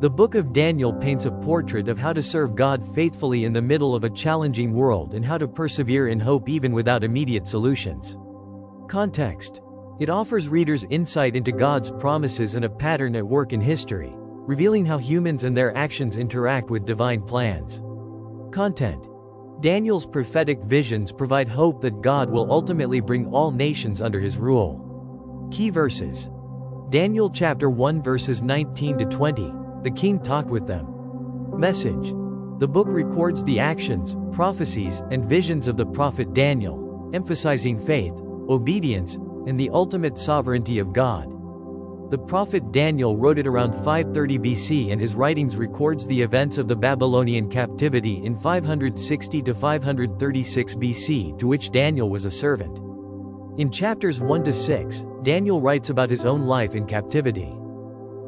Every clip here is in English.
The book of Daniel paints a portrait of how to serve God faithfully in the middle of a challenging world and how to persevere in hope even without immediate solutions. Context. It offers readers insight into God's promises and a pattern at work in history, revealing how humans and their actions interact with divine plans. Content. Daniel's prophetic visions provide hope that God will ultimately bring all nations under his rule. Key verses. Daniel chapter 1 verses 19 to 20. The king talked with them. Message. The book records the actions, prophecies, and visions of the prophet Daniel, emphasizing faith, obedience, and the ultimate sovereignty of God. The prophet Daniel wrote it around 530 BC and his writings records the events of the Babylonian captivity in 560 to 536 BC to which Daniel was a servant. In chapters 1 to 6, Daniel writes about his own life in captivity.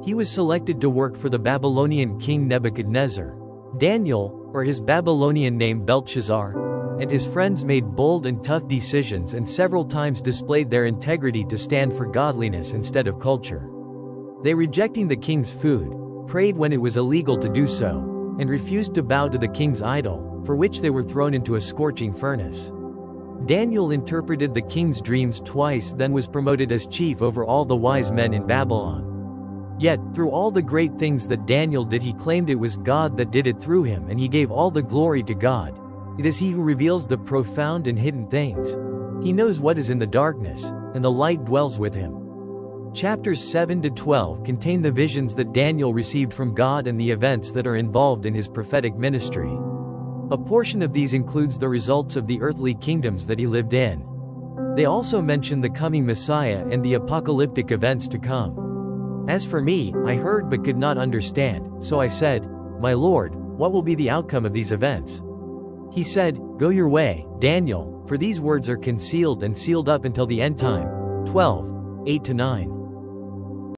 He was selected to work for the Babylonian king Nebuchadnezzar. Daniel, or his Babylonian name Belshazzar, and his friends made bold and tough decisions and several times displayed their integrity to stand for godliness instead of culture. They rejecting the king's food, prayed when it was illegal to do so, and refused to bow to the king's idol, for which they were thrown into a scorching furnace. Daniel interpreted the king's dreams twice then was promoted as chief over all the wise men in Babylon. Yet, through all the great things that Daniel did he claimed it was God that did it through him and he gave all the glory to God. It is he who reveals the profound and hidden things. He knows what is in the darkness, and the light dwells with him. Chapters 7 to 12 contain the visions that Daniel received from God and the events that are involved in his prophetic ministry. A portion of these includes the results of the earthly kingdoms that he lived in. They also mention the coming Messiah and the apocalyptic events to come. As for me, I heard but could not understand, so I said, My Lord, what will be the outcome of these events? He said, Go your way, Daniel, for these words are concealed and sealed up until the end time. 12, 8 to 9.